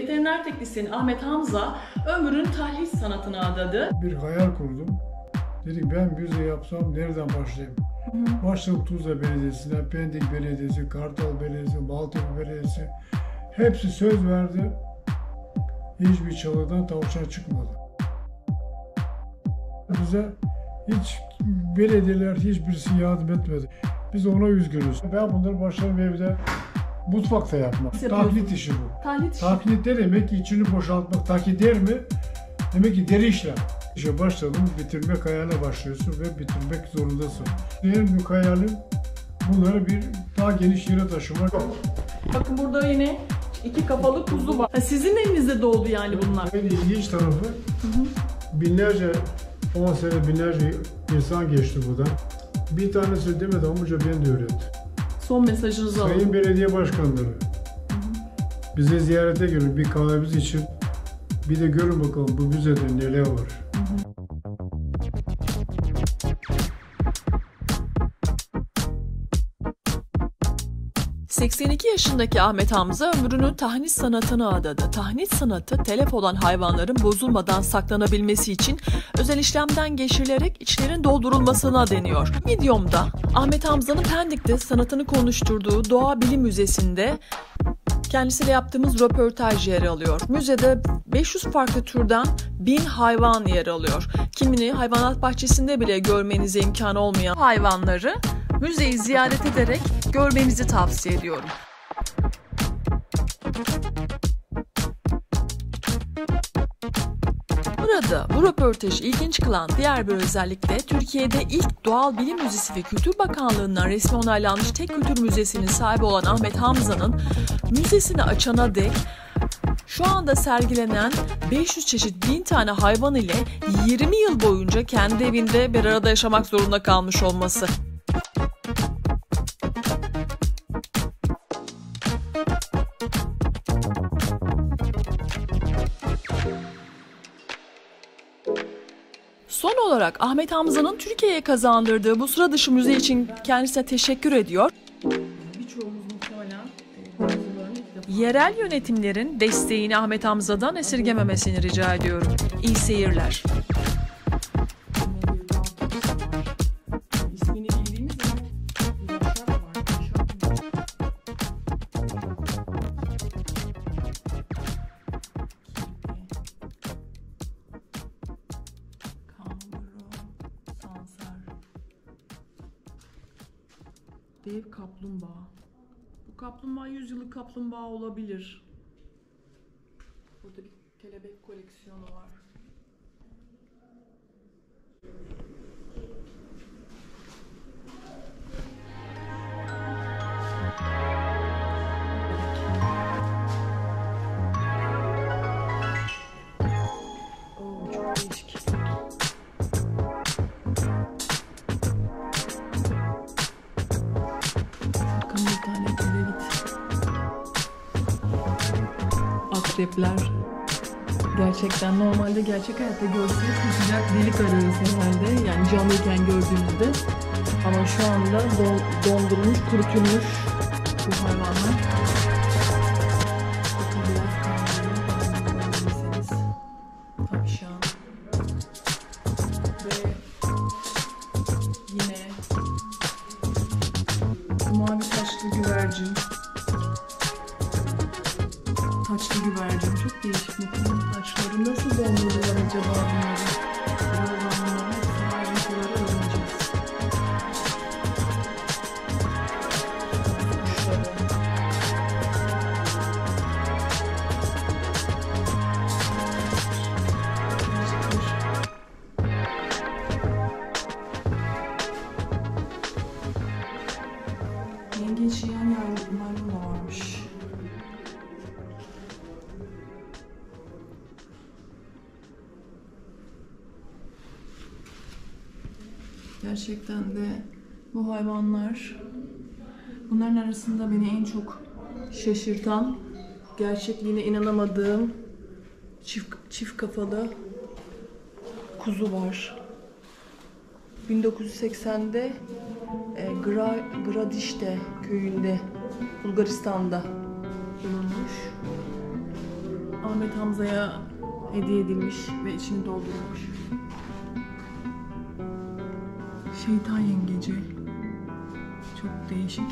Veteriner teknisyeni Ahmet Hamza ömrünü tahlil sanatına adadı. Bir hayal kurdum. Dedik ben müze yapsam nereden başlayayım? Başladım Tuzla Belediyesi'ne, Pendik Belediyesi, Kartal Belediyesi, Maltepe Belediyesi. Hepsi söz verdi. Hiçbir çalıdan tavşan çıkmadı. Bize hiç belediyeler hiçbirisi yardım etmedi. Biz ona üzgünüz. Ben bunları başlarım evde mutfakta yapmak. Nasıl? Taklit işi bu. Tahlil Taklit ne demek ki içini boşaltmak. Taklit der mi? Demek ki deri işlem. İşe başladın, bitirmek hayaline başlıyorsun ve bitirmek zorundasın. En büyük hayalim bunları bir daha geniş yere taşımak. Bakın burada yine iki kafalı kuzu var. Ha, Sizin elinizde doğdu yani bunlar. En ilginç tarafı binlerce, 10 sene binlerce insan geçti buradan. Bir tanesi demedi amca ben de öğretti. Son mesajınızı Sayın alalım. belediye başkanları bize ziyarete gelin bir kahvemiz için. Bir de görün bakalım bu müzede neler var. 82 yaşındaki Ahmet Hamza ömrünü tahnit sanatına adadı. Tahnit sanatı telef olan hayvanların bozulmadan saklanabilmesi için özel işlemden geçirilerek içlerin doldurulmasına deniyor. Videomda Ahmet Hamza'nın Pendik'te sanatını konuşturduğu Doğa Bilim Müzesi'nde Kendisiyle yaptığımız röportaj yer alıyor. Müzede 500 farklı türden 1000 hayvan yer alıyor. Kimini hayvanat bahçesinde bile görmenize imkan olmayan hayvanları müzeyi ziyaret ederek görmenizi tavsiye ediyorum. Burada bu röportajı ilginç kılan diğer bir özellik de Türkiye'de ilk doğal bilim müzesi ve Kültür Bakanlığı'ndan resmi onaylanmış tek kültür müzesinin sahibi olan Ahmet Hamza'nın müzesini açana dek şu anda sergilenen 500 çeşit 1000 tane hayvan ile 20 yıl boyunca kendi evinde bir arada yaşamak zorunda kalmış olması. Son olarak Ahmet Hamza'nın Türkiye'ye kazandırdığı bu sıra dışı müze için kendisine teşekkür ediyor. Muhtemelen Yerel yönetimlerin desteğini Ahmet Hamza'dan esirgememesini rica ediyorum. İyi seyirler. Kaplumbağa 100 yıllık kaplumbağa olabilir. Burada bir kelebek koleksiyonu var. Bir tane kelebek. Akrepler. Gerçekten normalde gerçek hayatta görsek bu sıcak delik arıyoruz herhalde. Yani canlıyken gördüğümüzde. Ama şu anda don- dondurulmuş, kurutulmuş Gerçekten de bu hayvanlar bunların arasında beni en çok şaşırtan gerçekliğine inanamadığım çift, çift kafalı kuzu var. 1980'de e, Gra, Gradişte köyünde Bulgaristan'da bulunmuş. Ahmet Hamza'ya hediye edilmiş ve içini doldurulmuş. Şeytan yengeci. Çok değişik.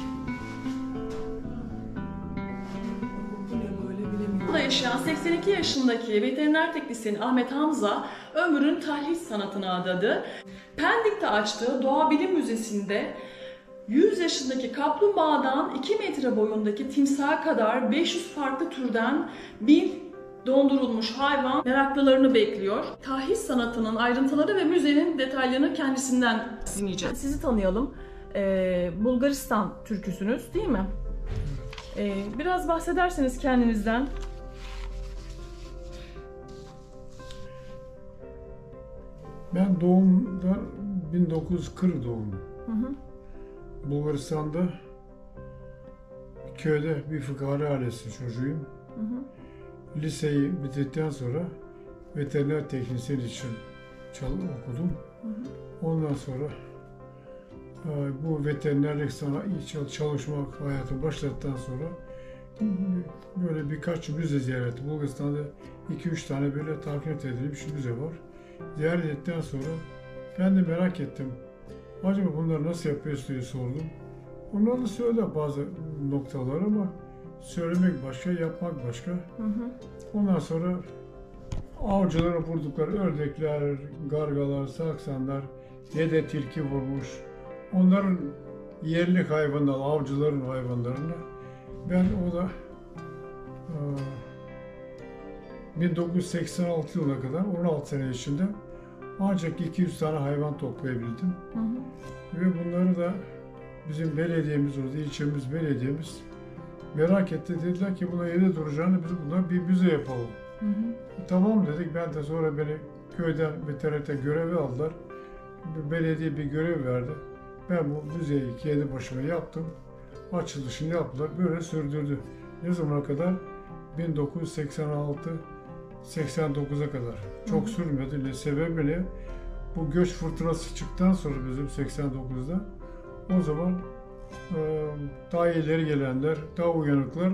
Yaşayan 82 yaşındaki veteriner teknisyen Ahmet Hamza ömrünün tahlil sanatına adadı. Pendik'te açtığı Doğa Bilim Müzesi'nde 100 yaşındaki kaplumbağadan 2 metre boyundaki timsaha kadar 500 farklı türden bir dondurulmuş hayvan meraklılarını bekliyor. Tahiş sanatının ayrıntıları ve müzenin detaylarını kendisinden dinleyeceğiz. Sizi tanıyalım. Ee, Bulgaristan türküsünüz değil mi? Ee, biraz bahsederseniz kendinizden. Ben doğumda 1940 doğumlu. Hı hı. Bulgaristan'da bir köyde bir fıkara ailesi çocuğuyum. Hı hı. Liseyi bitirdikten sonra veteriner teknisyen için çal okudum. Hı hı. Ondan sonra e, bu veterinerlik sana çal- çalışmak hayatı başladıktan sonra böyle birkaç müze ziyareti. Bulgaristan'da 2-3 tane böyle takip edilmiş müze var. Ziyaret ettikten sonra ben de merak ettim. Acaba bunları nasıl yapıyorsun diye sordum. Onlar da söyle bazı noktalar ama söylemek başka, yapmak başka. Hı hı. Ondan sonra avcıların vurdukları ördekler, gargalar, saksanlar, dede tilki vurmuş. Onların yerli hayvanlar, avcıların hayvanlarını ben o da e, 1986 yılına kadar 16 sene içinde ancak 200 tane hayvan toplayabildim. Hı hı. Ve bunları da bizim belediyemiz orada, ilçemiz belediyemiz merak etti. Dediler ki buna yeri duracağını biz buna bir müze yapalım. Hı hı. Tamam dedik. Ben de sonra beni köyden veterinerte görevi aldılar. Belediye bir görev verdi. Ben bu müzeyi kendi başıma yaptım. Açılışını yaptılar. Böyle sürdürdü. Ne zamana kadar? 1986 89'a kadar. Çok Hı hı. sürmedi. Ne sebebi ne? Bu göç fırtınası çıktıktan sonra bizim 89'da o zaman e, daha ileri gelenler, daha uyanıklar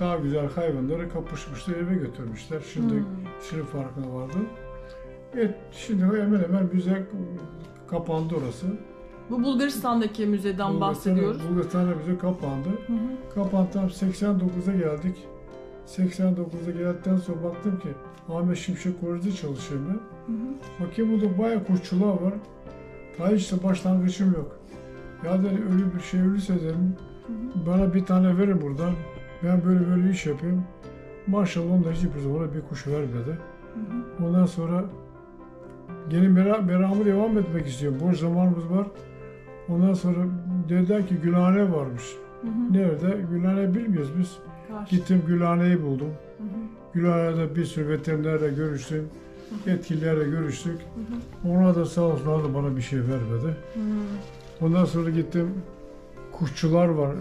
daha güzel hayvanları kapışmışlar, eve götürmüşler. Şimdi Hmm. şimdi farkına vardı. Evet, şimdi hemen hemen müze kapandı orası. Bu Bulgaristan'daki müzeden bahsediyoruz. Bulgaristan'da müze kapandı. Hı hı. Kapandı tam 89'a geldik. 89'a geldikten sonra baktım ki Ahmet Şimşek Kolej'de çalışıyorum ben. Hı hı. Bakayım burada bayağı kuşçuluğa var. Daha işte başlangıcım yok. Ya dedi ölü bir şey ölürse dedim Hı hı. bana bir tane verin buradan. Ben böyle böyle iş yapayım. Maşallah onlar hiçbir zaman bir kuş vermedi. Hı hı. Ondan sonra yeni meramı devam etmek istiyorum. Boş zamanımız var. Ondan sonra dediler ki Gülhane varmış. Hı hı. Nerede? Gülhane bilmiyoruz biz. Karşı. Gittim Gülhane'yi buldum. Hı hı. Gülhane'de bir sürü veterinerle görüştüm. Yetkililerle görüştük. Hı hı. Ona da sağ olsunlar da bana bir şey vermedi. Hı. Ondan sonra gittim. Kuşçular var.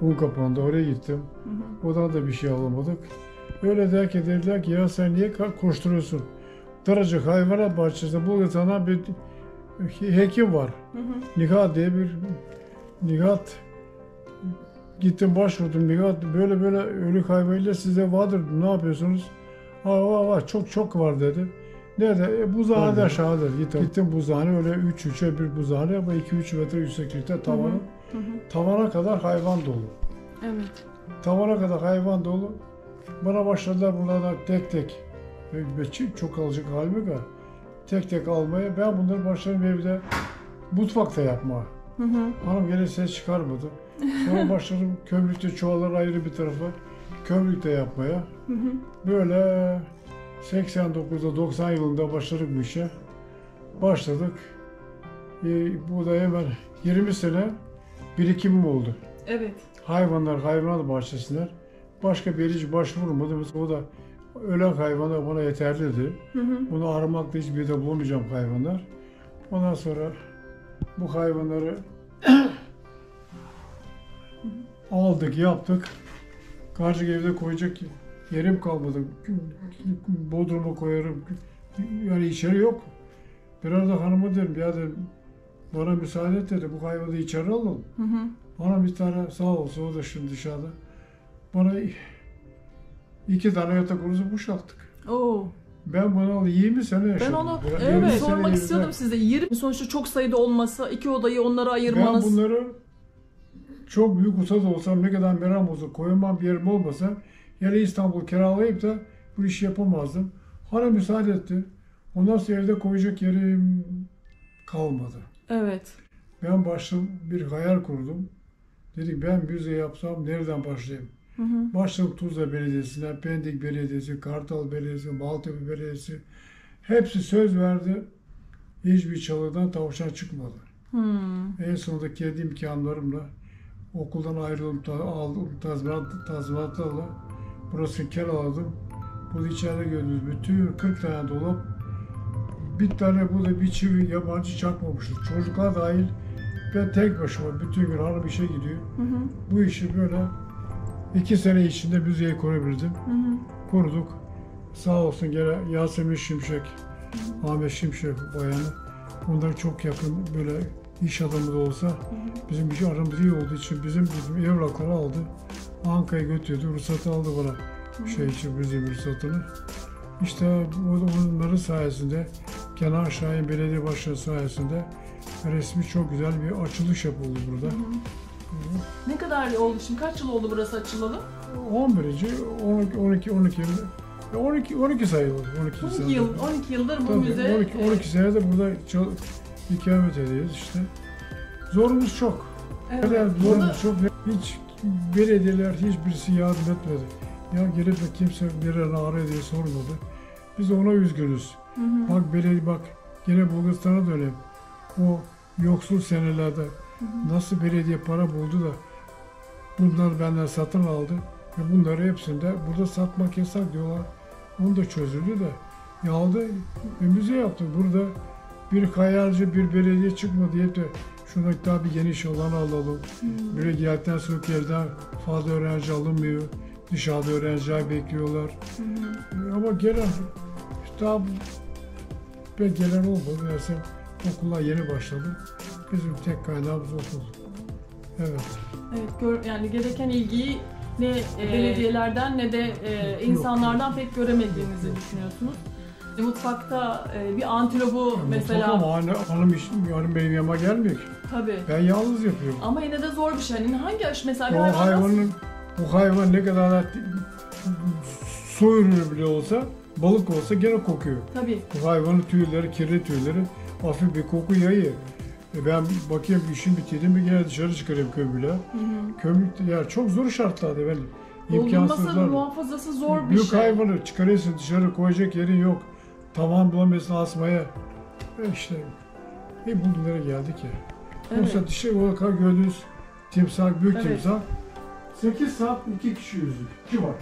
Un kapağında oraya gittim. Hı hı. Odan da bir şey alamadık. Öyle derken dediler ki ya sen niye koşturuyorsun? Daracık hayvanat bahçesinde Bulgaristan'da bir hekim var. Hı hı. Nihat diye bir Nihat gittim başvurdum Nihat böyle böyle ölük hayvanıyla size vardır ne yapıyorsunuz? Aa var var çok çok var dedi. Nerede? E, buzhanede Var. aşağıda. Gittim, gittim buzhane öyle 3 3'e bir buzhane ama 2-3 metre yükseklikte tavanı. Hı hı. Tavana kadar hayvan dolu. Evet. Tavana kadar hayvan dolu. Bana başladılar bunlardan tek tek. Ç- çok alacak halim yok ha. Tek tek almaya. Ben bunları başladım evde mutfakta yapmaya. Hı hı. Hanım gene ses çıkarmadı. Sonra başladım kömürlükte çuvalları ayrı bir tarafa kömürlükte yapmaya. Hı hı. Böyle 89'da 90 yılında başladık bu işe. Başladık. Ee, bu da hemen 20 sene birikimim oldu. Evet. Hayvanlar hayvanat bahçesinden başka bir hiç başvurmadım. O da ölen hayvanlar bana yeterliydi. Hı hı. Bunu aramakta hiçbir yerde bulamayacağım hayvanlar. Ondan sonra bu hayvanları aldık, yaptık. Karşı evde koyacak yerim kalmadı. Bodruma koyarım. Yani içeri yok. Biraz da hanıma dedim ya dedim, bana müsaade et dedi. Bu hayvanı içeri alalım. Hı hı. Bana bir tane sağ olsun o da şimdi dışarıda. Bana iki tane yatak odası boşalttık. Oo. Ben bunu 20 sene yaşadım. Ben onu Ya, 20 evet sormak istiyordum size. 20 sonuçta çok sayıda olması, iki odayı onlara Ben ayırmanız. bunları çok büyük usta da olsam ne kadar meram olsa koyamam bir yerim olmasa yine İstanbul kiralayıp da bu işi yapamazdım. Hanım müsaade etti. Ondan sonra evde koyacak yerim kalmadı. Evet. Ben başladım bir hayal kurdum. Dedik ben müze yapsam nereden başlayayım? Hı hı. Başladım Tuzla Belediyesi'ne, Pendik Belediyesi, Kartal Belediyesi, Maltepe Belediyesi. Hepsi söz verdi. Hiçbir çalıdan tavşan çıkmadı. Hmm. En sonunda kendi imkanlarımla okuldan ayrıldım, aldım tazminat, tazminatlarla burası kel aldım. Bu içeride gördüğünüz bütün 40 tane dolap bir tane burada bir çivi yabancı çakmamışız. Çocuklar dahil ben tek başıma bütün gün hanım işe gidiyor. Hı hı. Bu işi böyle iki sene içinde müzeye koyabildim. Hı hı. Kurduk. Sağ olsun gene Yasemin Şimşek, Ahmet Şimşek bayanı. Onlar çok yakın böyle iş adamı da olsa bizim iş aramız iyi olduğu için bizim bizim evrakları aldı. Ankara'ya götürdü, ruhsatı aldı bana şey için müze ruhsatını. İşte onların sayesinde Kenan Şahin Belediye Başkanı sayesinde resmi çok güzel bir açılış yapıldı burada. Ne kadar oldu şimdi? Kaç yıl oldu burası açılalı? 11. 12 12 12 12 12 sayılır. 12, 12 sene. yıl, 12 yıldır bu Tabii, müze 12, e, 12 senedir burada ikamet ediyoruz işte. Zorumuz çok. evet. Evet, Burada- zorumuz çok. Hiç belediyeler hiçbirisi yardım etmedi. Ya gelip de kimse birine arıyor diye sormadı. Biz ona üzgünüz. Hı hı. Bak belediye bak yine Bulgaristan'a dönelim. O yoksul senelerde nasıl belediye para buldu da bunları benden satın aldı ve bunları hepsinde burada satmak yasak diyorlar. Onu da çözüldü de ya aldı ve müze yaptı. Burada bir hayalci bir belediye çıkmadı diye de şuna daha bir geniş alan alalım. Böyle geldikten sonra yerden fazla öğrenci alınmıyor. Dışarıda öğrenciler bekliyorlar. Hı. Ama gelen daha pek gelen olmadı. Meğerse okullar yeni başladı. Bizim tek kaynağımız okul. Evet. Evet, gör, yani gereken ilgiyi ne e, belediyelerden ne de e, insanlardan pek göremediğinizi düşünüyorsunuz. Mutfakta e, bir antilopu mesela Ama anne, hanım, iş, hanım benim yanıma gelmiyor ki. tabii. Ben yalnız yapıyorum. Ama yine de zor bir şey. Hani hangi aş mesela O hayvan hayvanın, bu hayvan ne kadar da su ürünü bile olsa, balık olsa gene kokuyor. Tabii. Bu hayvanın tüyleri, kirli tüyleri hafif bir koku yayıyor. E ben bakayım işim bitirdim bir gene dışarı çıkarayım kömürle. Kömür, ya çok zor şartlarda efendim. İmkansızlar. muhafazası zor bir Büyük şey. hayvanı çıkarıyorsun dışarı koyacak yerin yok. Tavan bulamıyorsun asmaya. E işte bir bugünlere geldik ya. Evet. Oysa dışarı olarak gördüğünüz timsah, büyük Evet. timsah. 8 saat iki kişi yüzük. İki var.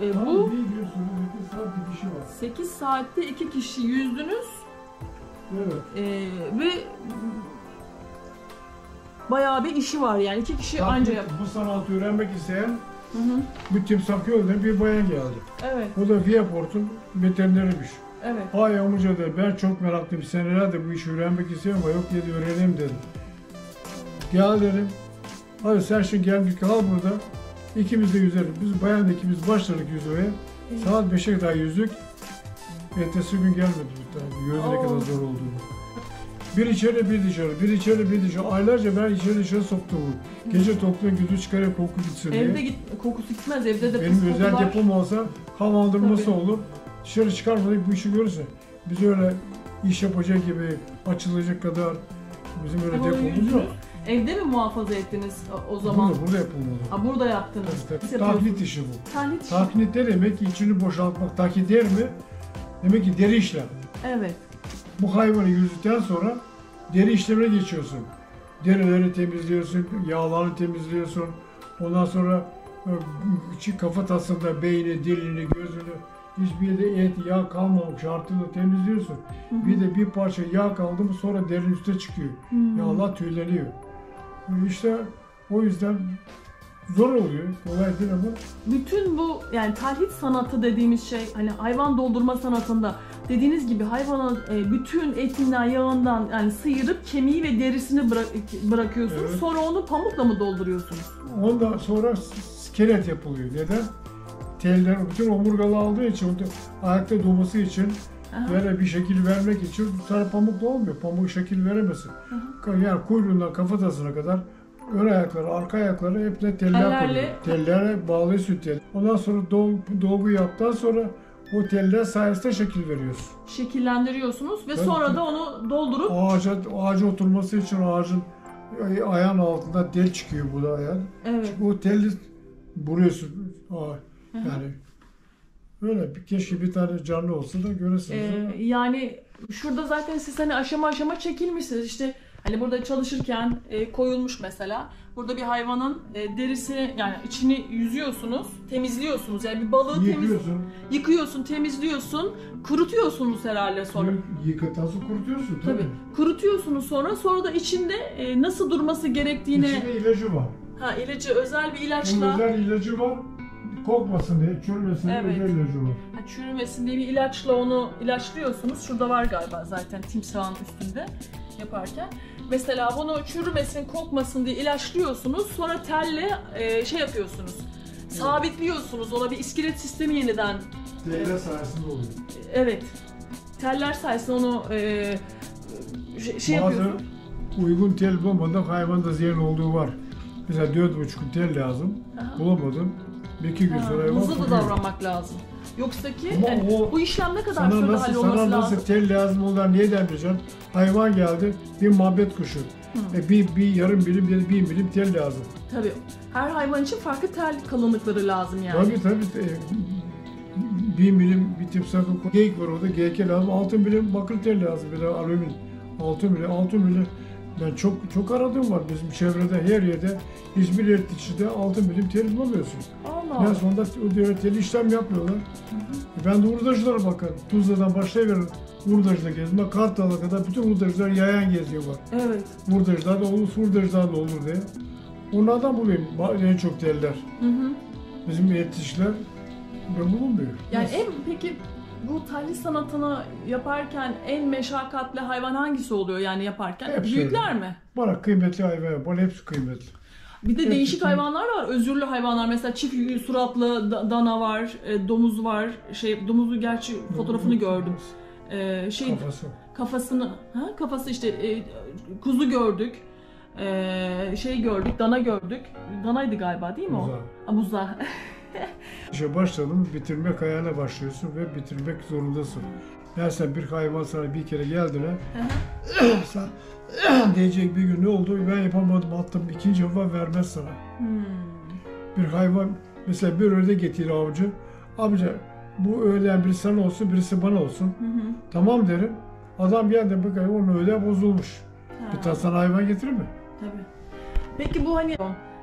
E, Tam bu bir gün sonra 8 saat bir kişi var. 8 saatte iki kişi yüzdünüz Evet. e, ve bayağı bir işi var yani iki kişi anca Taklit, yap. bu sanatı öğrenmek isteyen Hı hı. bir timsah gördüm bir bayan geldi. Evet, O da Viyaport'un veterineriymiş. evet. Ay amca dedi ben çok meraklıyım senelerde bu işi öğrenmek istiyorum ama yok dedi öğreneyim dedim. Gel dedim. Hadi sen şimdi gel bir kal burada. İkimiz de yüzelim. Biz bayan da ikimiz başladık yüzmeye. Saat 5'e kadar yüzdük. Ertesi gün gelmedi bir tane. Gördü ne Oo. kadar zor olduğunu. Bir içeri bir dışarı, bir içeri bir dışarı. Aylarca ben içeri dışarı soktum bunu. Gece toplayın gündüz çıkarıp koku gitsin diye. Evde git kokusu gitmez evde de Benim pis özel kokular. depom olsa havalandırması Tabii. olur. Dışarı çıkarmadık bu işi görürse. Biz öyle iş yapacak gibi açılacak kadar bizim öyle Ama depomuz yok. Evde mi muhafaza ettiniz o- o zaman? Burada, burada yapılmalı. Ha, burada yaptınız. Siz yapıyorsunuz. Taklit işi bu. Taklit işi. Taklit ne demek içini boşaltmak. Taklit der mi? Demek ki deri işlem. Evet. Bu hayvanı yüzdükten sonra deri işlemine geçiyorsun. Derileri temizliyorsun, yağlarını temizliyorsun. Ondan sonra e, içi kafatasında beyni, dilini, gözünü hiçbir yerde et, yağ kalmamış artığını temizliyorsun. Bir de bir parça yağ kaldı mı sonra derin üste çıkıyor. Hmm. Yağlar tüyleniyor. İşte o yüzden zor oluyor. Kolay değil ama Bütün bu yani talhit sanatı dediğimiz şey hani hayvan doldurma sanatında dediğiniz gibi hayvanın e, bütün etinden yağından yani sıyırıp kemiği ve derisini bırak, bırakıyorsunuz. Evet. Sonra onu pamukla mı dolduruyorsunuz? ondan sonra iskelet yapılıyor. Neden? teller, bütün omurgalı aldığı için, ayakta durması için Aha. böyle bir şekil vermek için sarı pamuk da olmuyor. Pamuk şekil veremesin. Yani kuyruğundan kafatasına kadar ön ayakları, arka ayakları hep de teller Tellerle- koyuyor. Tellere bağlı süt tel. Ondan sonra dolgu, dolgu yaptıktan sonra o teller sayesinde şekil veriyorsun. Şekillendiriyorsunuz ve Tabii, sonra da onu doldurup Ağaca, ağaca oturması için ağacın ay- ayağın altında tel çıkıyor bu da ayağın. evet. O teli vuruyorsun. Aa, yani öyle bir keşke bir tane canlı olsa da göresiniz. Ee, yani şurada zaten siz hani aşama aşama çekilmişsiniz. İşte hani burada çalışırken e, koyulmuş mesela. Burada bir hayvanın e, derisini yani içini yüzüyorsunuz, temizliyorsunuz. Yani bir balığı temiz Yıkıyorsun. yıkıyorsun, temizliyorsun, kurutuyorsunuz herhalde sonra. Yıkatan sonra kurutuyorsun tabii. Tabii. Kurutuyorsunuz sonra. Sonra da içinde e, nasıl durması gerektiğini İçinde ilacı var. ha ilacı özel bir Bunun ilaçla özel ilacı var. Kokmasın diye, çürümesin diye Evet. özel ilacı var. ha, çürümesin diye bir ilaçla onu ilaçlıyorsunuz. Şurada var galiba zaten timsahın üstünde yaparken. Mesela bunu çürümesin, kokmasın diye ilaçlıyorsunuz. Sonra telle e, şey yapıyorsunuz. Sabitliyorsunuz. Ona bir iskelet sistemi yeniden Devlet sayesinde oluyor. Evet. Teller sayesinde onu e, şey, şey Bazı yapıyorsun. uygun tel bulmadan hayvanda ziyan olduğu var. Mesela dört buçuk tel lazım. Aha. Bulamadım. Bir iki gün Ha, sonra hayvan hızlı da kuruyor. davranmak lazım. Yoksa ki Ama yani o- bu işlem ne kadar Sana sürede nasıl, hallolması sana lazım? nasıl tel lazım olan niye bileceksin? Hayvan geldi, bir muhabbet kuşu. E, bir, bir yarım milim, bir, bir milim tel lazım. Tabii. Her hayvan için farklı tel kalınlıkları lazım yani. Tabii tabii. E, bir milim bir timsah geyik var orada, geyike lazım. Altı milim bakır tel lazım, bir de alüminyum. Altı milim, altı milim. Ben çok çok aradığım var bizim çevrede, her yerde. hiçbir üreticide altı milim tel bulamıyorsun. Allah Allah. sonunda o tel işlem yapmıyorlar. E Ben de hurdacılara bakarım. Tuzla'dan başlayıveririm. Hurdacıda gezdim. Kartal'a kadar bütün hurdacılar yayan geziyorlar. Evet. Hurdacılar da olur, hurdacılar da olur diye. Onlardan bulayım en çok teller. Hı hı. Bizim yetişler ve bulunmuyor. Yani Nasıl? en peki bu telli sanatını yaparken en meşakkatli hayvan hangisi oluyor yani yaparken? Hepsi Büyükler öyle. mi? Bana kıymetli hayvan, bana hepsi kıymetli. Bir de Hepsi değişik kim- hayvanlar var. Özürlü hayvanlar. Mesela çift suratlı da- dana var, e, domuz var. Şey domuzu gerçi fotoğrafını gördüm. E, şey Kafası. kafasını ha kafası işte e, kuzu gördük. E, şey gördük, dana gördük. Danaydı galiba değil mi o? Buzağı. Ha, buzağı. İşe başladın, bitirmek ayağına başlıyorsun ve bitirmek zorundasın. Yani sen bir hayvan sana bir kere geldiğine sen diyecek bir gün ne oldu ben yapamadım attım ikinci defa vermez sana. Hmm. Bir hayvan mesela bir ördek getir avcı. Amca bu öğlen birisi sana olsun birisi bana olsun. Hı hı. Tamam derim. Adam geldi bakıyor onun öğlen bozulmuş. Ha, Bir tane sana hayvan getirir mi? tabii. Peki bu hani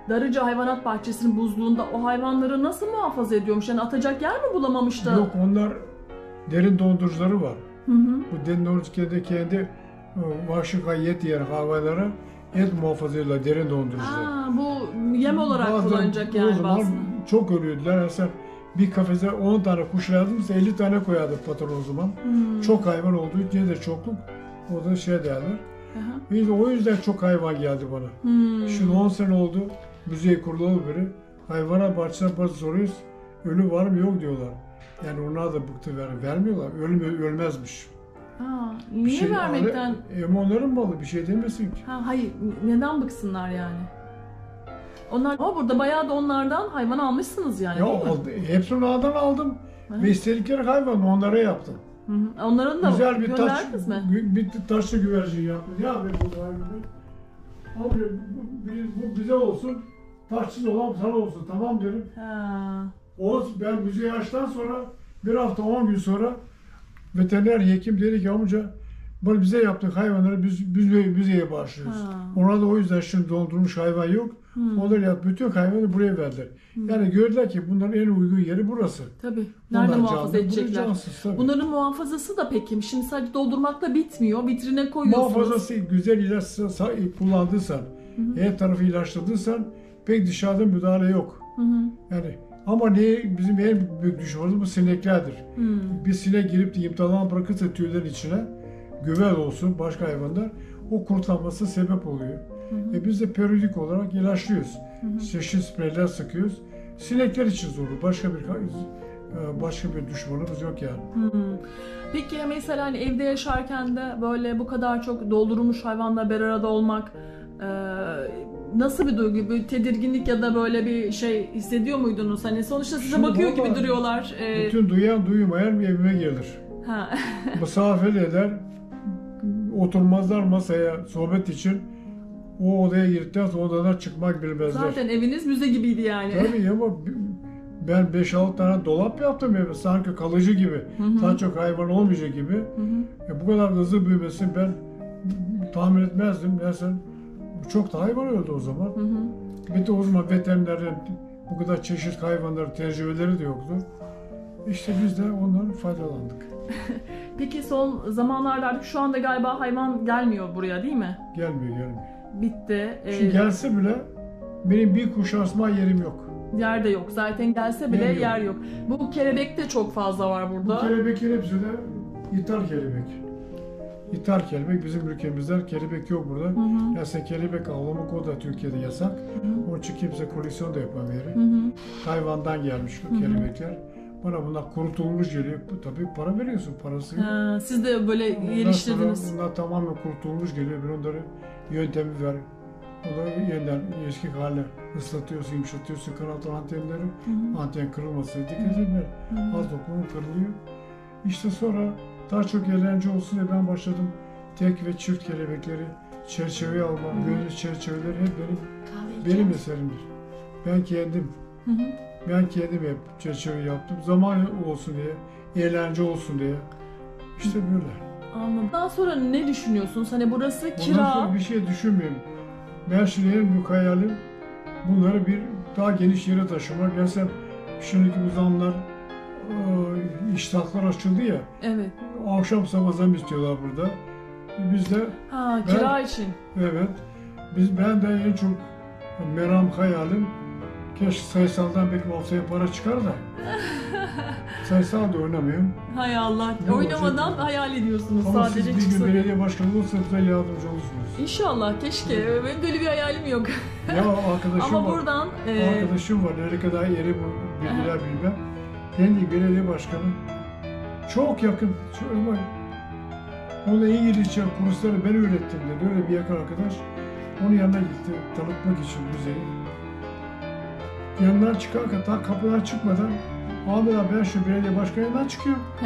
Darıca Hayvanat Bahçesi'nin buzluğunda o hayvanları nasıl muhafaza ediyormuş? Yani atacak yer mi bulamamış da? Yok onlar derin dondurucuları var. Hı hı. Bu derin dondurucuda kendi e, vahşi et yiyen hayvanlara et muhafaza ediyorlar derin dondurucuda. Aa, bu yem olarak Bazen kullanacak o yani zaman bazı. çok ölüyordular. Sen bir kafese 10 tane kuş lazımsa 50 tane koyardı patron o zaman. Hmm. Çok hayvan olduğu için de çokluk. O da şey derler. Biz o yüzden çok hayvan geldi bana. Hmm. Şimdi 10 sene oldu. Müzeyi kurulalı beri. Hayvana bahçeden bazı soruyoruz. Ölü var mı yok diyorlar. Yani onlar da bıktı ver, vermiyorlar. Ölüm ölmezmiş. Bir niye şey- vermekten? Ama onların malı bir şey demesin ki. Ha, hayır, neden bıksınlar yani? Onlar ama burada bayağı da onlardan hayvan almışsınız yani Ya değil mi? aldı, hepsini ondan aldım. Hı. Ve istedikleri hayvan onlara yaptım. Hı hı. Onların da Güzel bir taş, mi? bir, bir taşlı güvercin yaptım. Ya be bu hayvanı. Abi bu, bu, bu bize olsun, taşsız olan sana olsun tamam derim. Ha. O ben müzeyi açtıktan sonra bir hafta on gün sonra veteriner hekim dedi ki amca bunu bize yaptık hayvanları biz, biz müzeye bağışlıyoruz. Ha. Ona da o yüzden şimdi dondurmuş hayvan yok. Hmm. Onlar yap bütün hayvanı buraya verdiler. Yani gördüler ki bunların en uygun yeri burası. Tabii. Bunlar Nerede muhafaza canlı, edecekler? cansız, tabii. Bunların muhafazası da peki şimdi sadece doldurmakla bitmiyor. Vitrine koyuyorsunuz. Muhafazası güzel ilaç sa- kullandıysan, her tarafı ilaçladıysan pek dışarıda müdahale yok. Hı hı. Yani ama ne bizim en büyük düşmanımız bu sineklerdir. Hmm. Bir sinek girip de imtihan bırakırsa tüylerin içine güvel olsun başka hayvanlar o kurtlanması sebep oluyor. E biz de periyodik olarak ilaçlıyoruz. Çeşitli spreyler sıkıyoruz. sinekler için zorlu. Başka bir e, başka bir düşmanımız yok yani. Hmm. Peki mesela hani evde yaşarken de böyle bu kadar çok doldurulmuş hayvanla bir arada olmak nasıl bir duygu? Bir tedirginlik ya da böyle bir şey hissediyor muydunuz? Hani sonuçta size Şimdi bakıyor gibi duruyorlar. E, Bütün duyan duymayan bir evime gelir. ha. Misafir eder, oturmazlar masaya sohbet için. O odaya girdikten sonra odadan çıkmak bilmezler. Zaten eviniz müze gibiydi yani. Tabii ama ben 5-6 tane dolap yaptım eve sanki kalıcı gibi. Hı hı. Daha çok hayvan olmayacak gibi. Hı hı. E, bu kadar hızlı büyümesini ben tahmin etmezdim. Neyse çok da hayvan öldü o zaman. Hı hı. Bir de o zaman veterinerlerin bu kadar çeşit hayvanları tecrübeleri de yoktu. İşte biz de ondan faydalandık. Peki son zamanlarda artık şu anda galiba hayvan gelmiyor buraya değil mi? Gelmiyor gelmiyor. Bitti. Ee, Şimdi gelse bile benim bir kuş asma yerim yok. yer de yok. Zaten gelse bile Yer yok. yer yok. Bu kelebek de çok fazla var Bu burada. kelebeklerin hepsi de ithal kelebek. İthal kelebek bizim ülkemizde kelebek yok burada. Hı hı. Mesela kelebek avlamak o da Türkiye'de yasak. Hı hı. Onun için kimse koleksiyon da yapamıyor. Hı hı. Hayvandan gelmiş bu kelebekler. Bana bunlar kurutulmuş geliyor. Tabii para veriyorsun parası. Ha, siz de böyle geliştirdiniz. bunlar tamamen kurutulmuş geliyor. Ben onları yöntemi ver. Onları yeniden eski haline ıslatıyorsun, yumuşatıyorsun kanatlı antenleri. Hı hı. Anten kırılmasın dikkat edin. Az dokunup kırılıyor. İşte sonra daha çok eğlence olsun diye ben başladım. Tek ve çift kelebekleri çerçeveye alma, Hı. gönül çerçeveleri hep benim Kahve benim eserimdir. Ben kendim Hı hı. ben kendim hep çerçeve yaptım. Zaman olsun diye, eğlence olsun diye. İşte böyle. Anladım. Daha sonra ne düşünüyorsunuz? Hani burası Ondan kira. sonra bir şey düşünmüyorum. Ben şimdi en büyük hayalim bunları bir daha geniş yere taşımak. Mesela şimdiki bu zamlar iştahlar açıldı ya. Evet. Akşam sabah zam istiyorlar burada. Biz de Ha Ben- kira için. evet. Biz ben de en çok meram hayalim keşke sayısaldan belki ortaya para çıkar da. Sayısal da oynamıyorum. Hay Allah. Ne Oynamadan olacak? hayal ediyorsunuz Ama sadece siz bir gün belediye başkanı olursanız da yardımcı olursunuz. İnşallah keşke. Benim böyle bir hayalim yok. Ya arkadaşım Ama var. buradan e, Arkadaşım var. Ne kadar yeri bu bilgiler bilmem. Kendi belediye başkanı. Çok yakın. Çok, bak, ona İngilizce kursları ben öğrettim dedi. Öyle bir yakın arkadaş. Onun yanına gitti tanıtmak için müzeyi. Yanından çıkarken daha kapıdan çıkmadan Ahmet abi ben şu belediye başkanından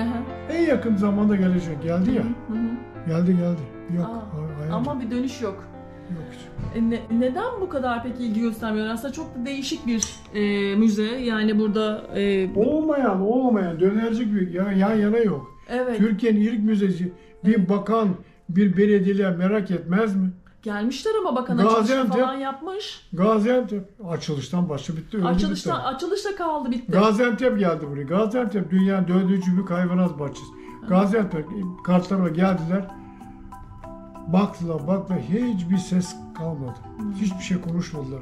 hı, En yakın zamanda gelecek. Geldi ya. Geldi geldi. Yok. Aa, Ama bir dönüş yok. Yok. hiç. E, ne- neden bu kadar peki ilgi göstermiyor? Aslında çok da değişik bir e, müze. Yani burada e, Olmayan olmayan dönercik bir yan, yan yana yok. evet Türkiye'nin ilk müzesi bir bakan bir belediyeler merak etmez mi? gelmişler ama bakın açılışı falan yapmış. Gaziantep açılıştan başla bitti. Açılışta açılışta kaldı bitti. Gaziantep geldi buraya. Gaziantep dünyanın dördüncü büyük hayvanat bahçesi. Gaziantep kartlarına geldiler. Baktılar baktılar hiçbir ses kalmadı. Hiçbir şey konuşmadılar.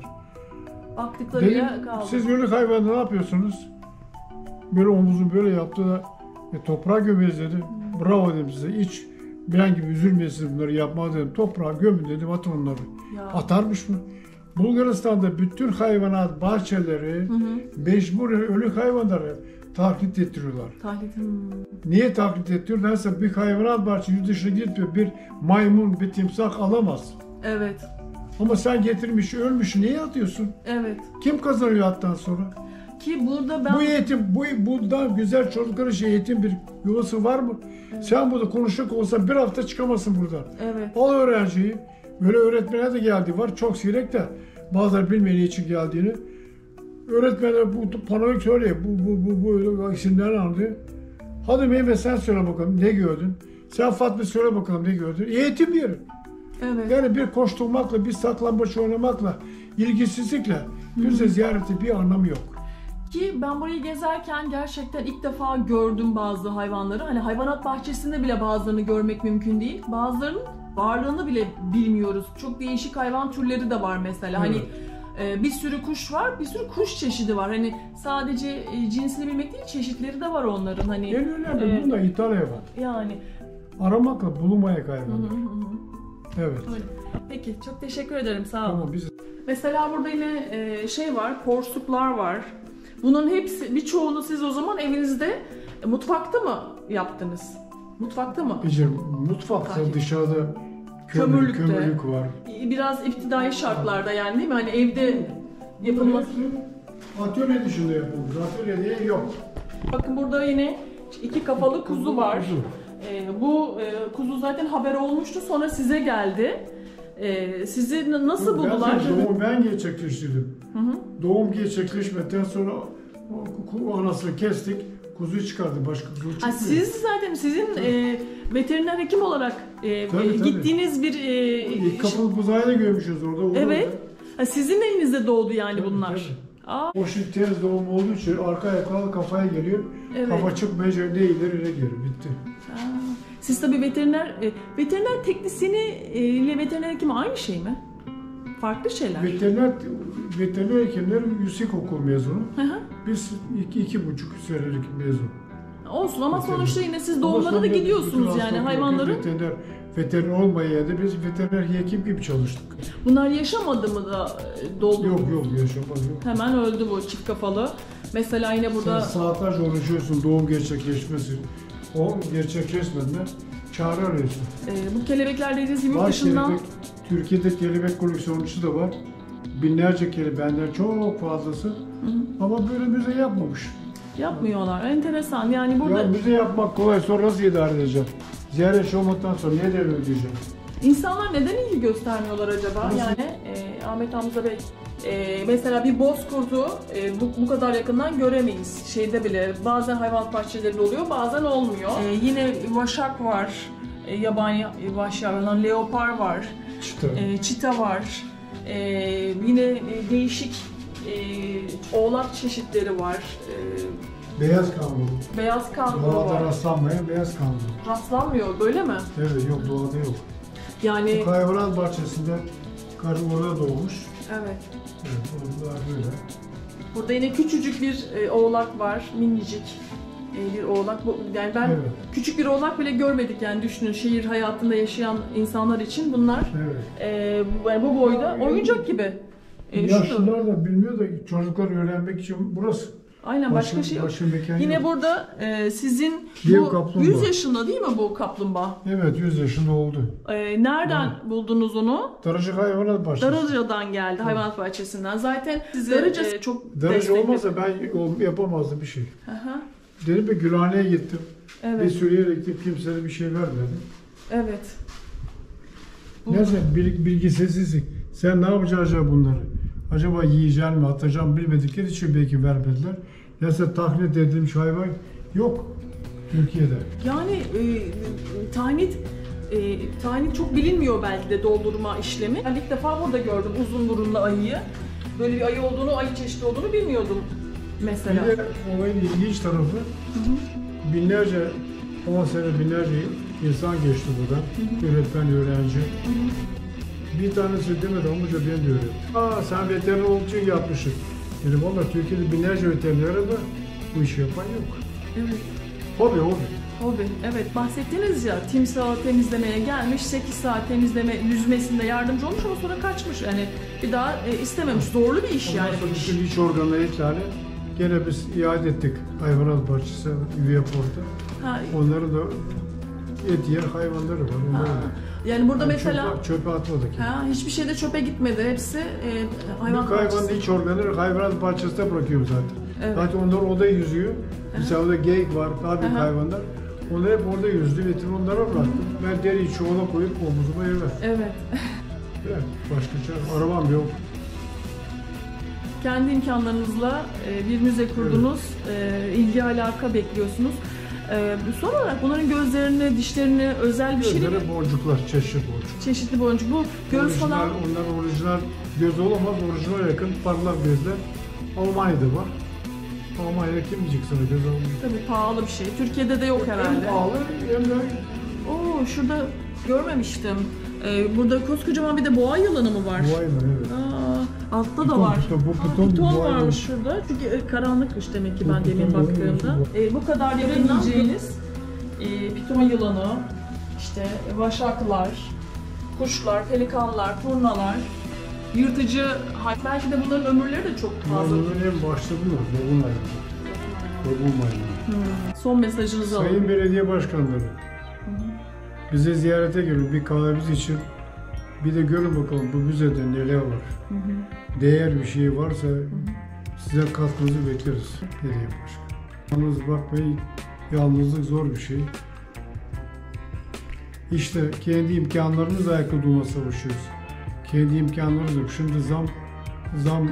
Baktıkları Dedim kaldı. siz yörük hayvanı ne yapıyorsunuz? Böyle omuzunu böyle yaptı da e, toprağa gömeyiz dedi. Bravo dedim size. Hiç ben gibi üzülmeyesiniz bunları yapma dedim. Toprağa gömün dedim atın onları. Ya. Atarmış mı? Bulgaristan'da bütün hayvanat bahçeleri Hı hı. mecbur ölü hayvanları taklit ettiriyorlar. Tahlil. Hmm. Niye taklit ettiriyor? Nasıl bir hayvanat bahçesi yurt dışına gitmiyor. Bir maymun, bir timsah alamaz. Evet. Ama sen getirmiş, ölmüş. Niye atıyorsun? Evet. Kim kazanıyor attan sonra? Ki burada ben Bu eğitim, bu bundan güzel çocuklar için eğitim bir yuvası var mı? Sen burada konuşacak olsan bir hafta çıkamazsın buradan. evet. Al öğrenciyi. Böyle öğretmene de geldi var. Çok sirek de bazıları bilmeyen için geldiğini. Öğretmenler bu panoyu söylüyor. Bu, bu, bu, bu isimlerini anlıyor. Hadi Mehmet sen söyle bakalım ne gördün? Sen Fatma söyle bakalım ne gördün? Eğitim yeri. Evet. Yani bir koşturmakla, bir saklambaç oynamakla, ilgisizlikle müze ziyareti bir anlamı yok. Ki ben burayı gezerken gerçekten ilk defa gördüm bazı hayvanları. Hani hayvanat bahçesinde bile bazılarını görmek mümkün değil. Bazılarının varlığını bile bilmiyoruz. Çok değişik hayvan türleri de var mesela. Hani e, bir sürü kuş var, bir sürü kuş çeşidi var. Hani sadece e, cinsini bilmek değil, çeşitleri de var onların. Hani En önemli Evet. bunda ithal hayvan. yani. Aramakla hı hı. Evet. Öyle. Peki çok teşekkür ederim sağ olun. Tamam biz Mesela burada yine e, şey var, porsuklar var. Bunun hepsi birçoğunu siz o zaman evinizde e, mutfakta mı yaptınız? Mutfakta mı? İşte mutfakta dışarıda kömür, Kömürlükte. kömürlük var. Biraz iptidai şartlarda yani değil mi? Hani evde yapılması. Atölye dışında yapılmış. Atölye diye yok. Bakın burada yine iki kafalı kuzu var. Kuzu. Ee, bu e, kuzu zaten haber olmuştu sonra size geldi. Ee, sizi n- nasıl Ben buldular? doğum ben gerçekleştirdim. Hı hı. Doğum gerçekleşmeden sonra o anasını kestik. Kuzuyu çıkardı. Başka kuzu çıkmıyor. Ha, siz zaten sizin e, veteriner hekim olarak e, Tabii, e, tabii. gittiğiniz bir e, İlk kapalı buzayı da görmüşüz orada. orada Evet. ha, sizin elinizde doğdu yani Tabii, bunlar. Aa, O şimdi tez doğum olduğu için arka yakalı kafaya geliyor. evet. Kafa çıkmayınca ne ileri ne geri. Bitti. Aa, siz tabii veteriner e, veteriner teknisyeni e, ile veteriner hekimi aynı şey mi? Farklı şeyler. Veteriner, veteriner hekimler yüksek okul mezunu. Hı hı. Biz iki, iki buçuk senelik mezun. Olsun ama Veteriner. sonuçta yine siz doğumlara da gidiyorsunuz yani hayvanların. Veteriner, veteriner olmayan yerde biz veteriner hekim gibi çalıştık. Bunlar yaşamadı mı da e, doldu? Yok yok yaşamaz yok. Hemen öldü bu çift kafalı. Mesela yine burada Sen saatlerce uğraşıyorsun doğum gerçekleşmesi. O gerçekleşmediğinde çare arıyorsun. e, bu kelebekler dediğiniz gibi dışından kelebek, Türkiye'de kelebek koleksiyoncusu da var. Binlerce kelebek, benden çok fazlası. Ama böyle müze yapmamış. yapmıyorlar. Enteresan yani burada Ya müze yapmak kolay, sonra nasıl idare edeceğim? Ziyaret olmadan sonra ne devre ödeyeceğim? insanlar neden ilgi göstermiyorlar acaba? Nasıl? Yani e, Ahmet Hamza Bey e, mesela bir bozkurdu e, bu, bu kadar yakından göremeyiz. Şeyde bile bazen hayvan bahçelerinde oluyor bazen olmuyor. E, yine vaşak var. E, yabani vahşi hayvanlar, leopar var. İşte. E, çita var. E, yine e, değişik e, oğlak çeşitleri var. E, Beyaz kanguru. beyaz kanguru Doğada var. rastlanmayan beyaz kanguru. Rastlanmıyor böyle mi? Evet yok doğada yok. Yani Bu hayvanat bahçesinde karı orada doğmuş. evet. Evet orada böyle. Burada yine küçücük bir e, oğlak var, minicik bir oğlak. Yani ben Evet. küçük bir oğlak bile görmedik yani düşünün şehir hayatında yaşayan insanlar için bunlar Evet. e, yani bu boyda oyuncak gibi. E. Yaşlılar da bilmiyor da çocuklar öğrenmek için burası. Aynen başka şey yok. Mekan Yine yok. burada e, sizin Dev bu kaplumbağa. 100 yaşında değil mi bu kaplumbağa? Evet 100 yaşında oldu. E, nereden buldunuz onu? Darıcık hayvanat bahçesi. Darıca'dan geldi hayvanat bahçesinden. Zaten sizi Darıca e, çok destekledi. olmazsa ben yapamazdım bir şey. Hı. Dedim bir Gülhane'ye gittim. Bir Evet, söyleyerek gittim kimseye bir şey vermedim. evet. Bu- Neyse bil. Sen ne yapacaksın acaba bunları? Acaba yiyeceğim mi atacağım bilmedikleri için belki vermediler. Neyse taklit edilmiş hayvan yok Türkiye'de. Yani e, tahnit e, tahnit çok bilinmiyor belki de doldurma işlemi. Ben ilk defa burada gördüm uzun burunlu ayıyı. Böyle bir ayı olduğunu, ayı çeşidi olduğunu bilmiyordum mesela. Bir de olayın ilginç tarafı binlerce, 10 sene binlerce insan geçti buradan. Öğretmen, öğrenci. Bir tanesi demedi amca ben de öğrettim. Aa sen veteriner olduğu için yapmışsın. Dedim valla Türkiye'de binlerce veteriner ama bu işi yapan yok. Evet. Hobi hobi. Hobi. Evet bahsettiniz ya timsahı temizlemeye gelmiş 8 saat temizleme yüzmesinde yardımcı olmuş ama sonra kaçmış. Yani bir daha e, istememiş. Zorlu bir iş Ondan yani. sonra bu iş. bütün iç organları ihlali gene biz iade ettik hayvanat bahçesi, Üyeport'a. Onların da et yer hayvanları var. Onları da. Yani burada mesela Çöpe, çöpe atmadık. yani. ha, hiçbir şey de çöpe gitmedi. Hepsi e, hayvan Büyük hayvanın bahçesi. iç organları hayvanat bahçesinde bırakıyorum zaten. Evet. Zaten onlar orada yüzüyor. Mesela orada geyik var, daha büyük Aha. hayvanlar. Onlar hep orada yüzdü. Veteriner onlara bıraktım. Ben deriyi çuvala koyup omuzuma yemem. Evet. Evet, başka şey arabam yok. Kendi imkanlarınızla e, bir müze kurdunuz, e, ilgi alaka bekliyorsunuz. E, son olarak bunların gözlerini, dişlerini özel bir şey mi? Gözleri boncuklar, çeşit boncuk. Çeşitli boncuk. Bu göz Orijinal, falan Onlar orijinal göz olamaz, orijinal yakın parlak gözler. Almanya'da var. Almanya'da kim diyecek sana göz olmuyor? tabii pahalı bir şey. Türkiye'de de yok Hem herhalde. pahalı hem de Oo şurada görmemiştim. E, burada koskocaman bir de boğa yılanı mı var? bu aynen evet. Aa, altta da var. piton, bu Aa, piton, aynen. varmış şurada. Çünkü e, karanlıkmış demek ki Bu ben demin baktığımda. bu. E, bu kadar görebileceğiniz e, piton yılanı, işte vaşaklar, kuşlar, pelikanlar, turnalar, Yırtıcı, hay- belki de bunların ömürleri de çok fazla. Bunların en başta bunlar. Dogun hayvanı. Dogun hayvanı. Son mesajınızı Sayın alalım. belediye başkanları. Bize ziyarete gelin bir kahvemiz için. Bir de görün bakalım bu müzede neler var. Değer bir şey varsa size katkınızı bekleriz. Belediye başkanı. Yalnız bakmayın yalnızlık zor bir şey. İşte kendi imkanlarımızla ayakta durma savaşıyoruz. Kendi imkanlarımız yok. Şimdi zam zam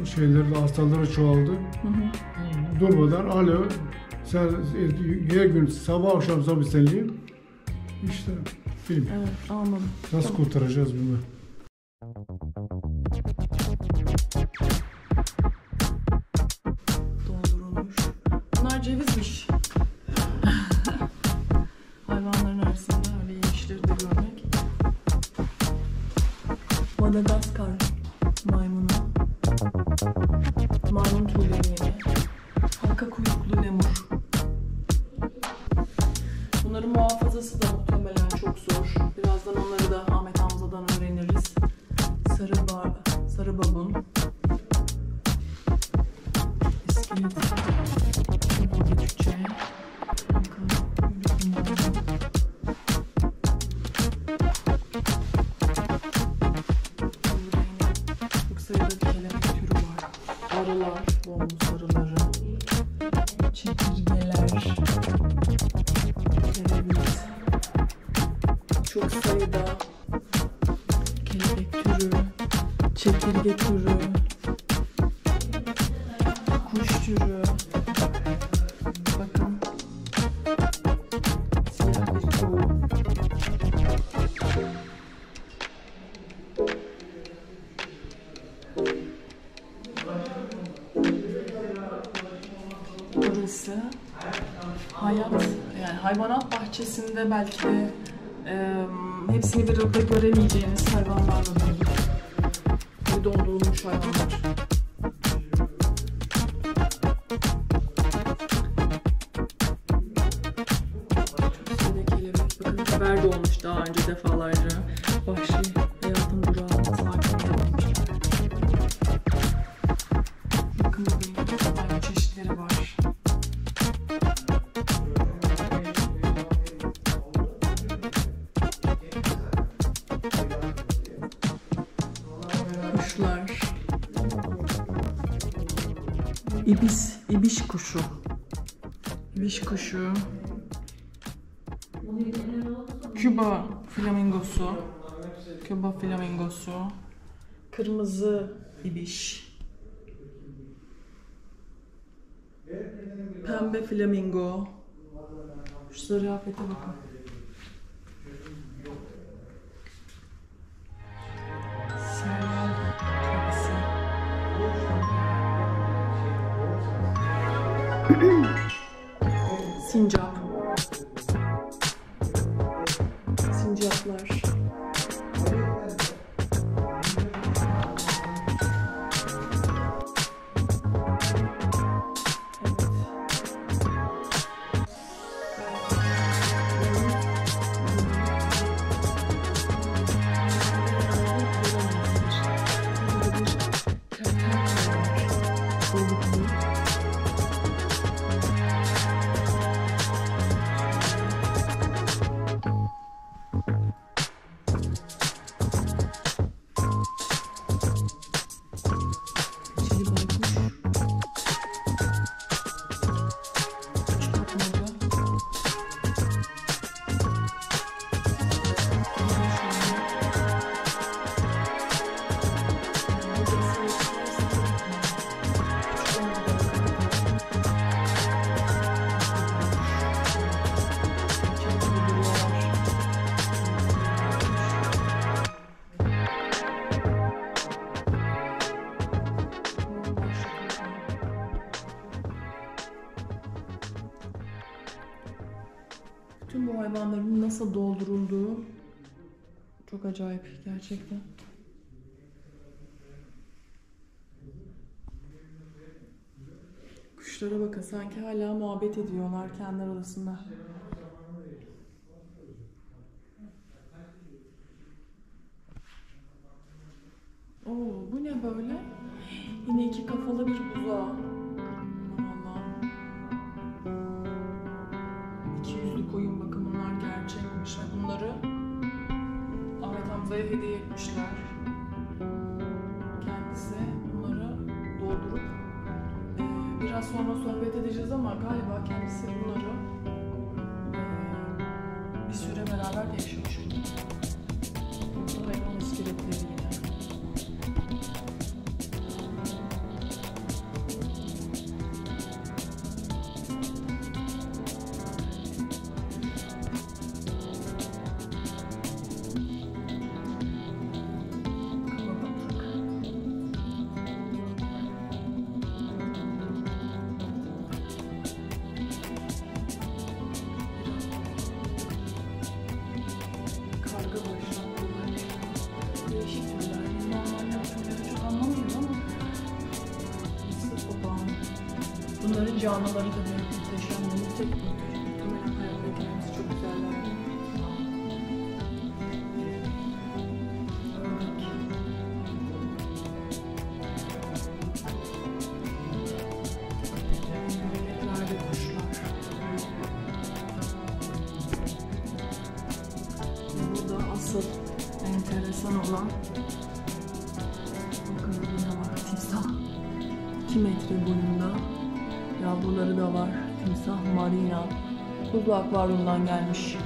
bu şeylerde hastaları çoğaldı. Durmadan alo sen her gün sabah akşam zam isteniliyor. İşte bilmiyorum. Evet, anladım. Nasıl kurtaracağız bunu? Doldurulmuş. Bunlar cevizmiş. Hayvanların arasında öyle yemişleri de görmek. Madagaskar maymunu. Maymun hayat, yani hayvanat bahçesinde belki de e, hepsini bir arada göremeyeceğiniz hayvanlarla dolu. Bu dondurulmuş hayvanlar. Şöyle kelebek, bakın haber olmuş daha önce defalarca. İbiş kuşu. İbiş kuşu. Küba flamingosu. Küba flamingosu. Kırmızı ibiş. Pembe flamingo. Şu zarafete bakın. Sincap. Hayvanların nasıl doldurulduğu çok acayip gerçekten. Kuşlara bakın sanki hala muhabbet ediyorlar kendi arasında. Oo, bu ne böyle? Yine iki kafalı bir buzağı. Aman Allah'ım. İki yüzlü koyun bakın bunlar gerçekmiş ve bunları Ahmet Hamza'ya hediye etmişler. Kendisi bunları doldurup eee, biraz sonra sohbet edeceğiz ama galiba kendisi bunları eee, bir süre beraber yaşamış. Burada hayvan iskeletleri yine. Bunların akvaryumdan gelmiş.